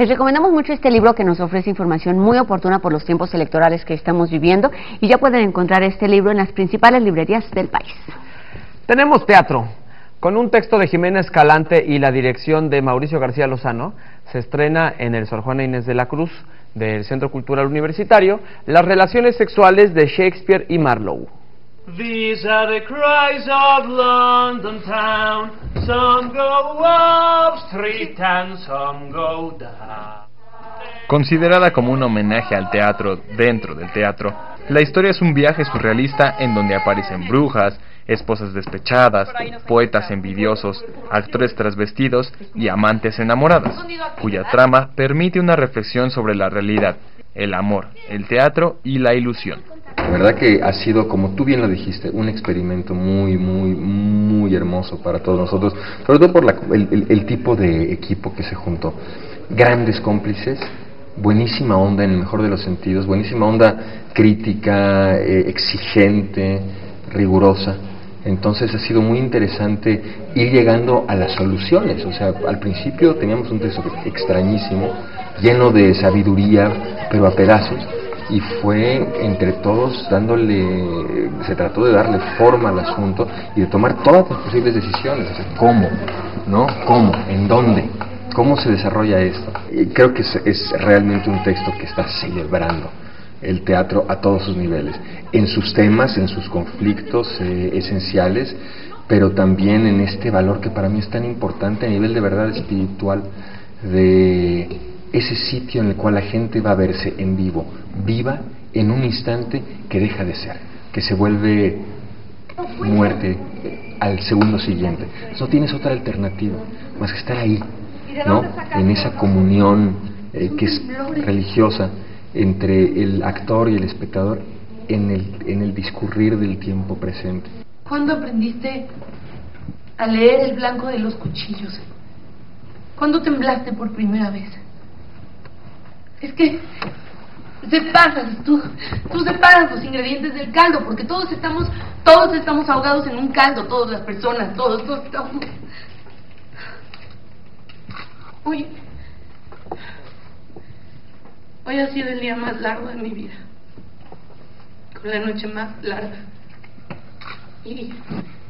Les recomendamos mucho este libro que nos ofrece información muy oportuna por los tiempos electorales que estamos viviendo y ya pueden encontrar este libro en las principales librerías del país. Tenemos teatro. Con un texto de Jimena Escalante y la dirección de Mauricio García Lozano, se estrena en el Sor Juana Inés de la Cruz del Centro Cultural Universitario Las relaciones sexuales de Shakespeare y Marlowe. These are the cries of London town. Some go up Considerada como un homenaje al teatro dentro del teatro, la historia es un viaje surrealista en donde aparecen brujas, esposas despechadas, poetas envidiosos, actores trasvestidos y amantes enamorados, cuya trama permite una reflexión sobre la realidad, el amor, el teatro y la ilusión. La verdad que ha sido, como tú bien lo dijiste, un experimento muy, muy, muy hermoso para todos nosotros, sobre todo por el, tipo de equipo que se juntó. Grandes cómplices, buenísima onda en el mejor de los sentidos, buenísima onda crítica, eh, exigente, rigurosa. Entonces ha sido muy interesante ir llegando a las soluciones. O sea, al principio teníamos un texto extrañísimo, lleno de sabiduría, pero a pedazos y fue entre todos dándole, se trató de darle forma al asunto y de tomar todas las posibles decisiones, cómo, ¿no? ¿Cómo? ¿En dónde? ¿Cómo se desarrolla esto? Creo que es, realmente un texto que está celebrando el teatro a todos sus niveles, en sus temas, en sus conflictos eh, esenciales, pero también en este valor que para mí es tan importante a nivel de verdad espiritual, de ese sitio en el cual la gente va a verse en vivo, viva en un instante que deja de ser, que se vuelve muerte al segundo siguiente. No tienes otra alternativa más que estar ahí, ¿no? En esa comunión eh, que es religiosa entre el actor y el espectador en el, en el discurrir del tiempo presente. ¿Cuándo aprendiste a leer el blanco de los cuchillos? ¿Cuándo temblaste por primera vez? Es que separas, tú, tú separas los ingredientes del caldo, porque todos estamos, todos estamos ahogados en un caldo, todas las personas, todos, todos estamos. Hoy, hoy ha sido el día más largo de mi vida, con la noche más larga. Y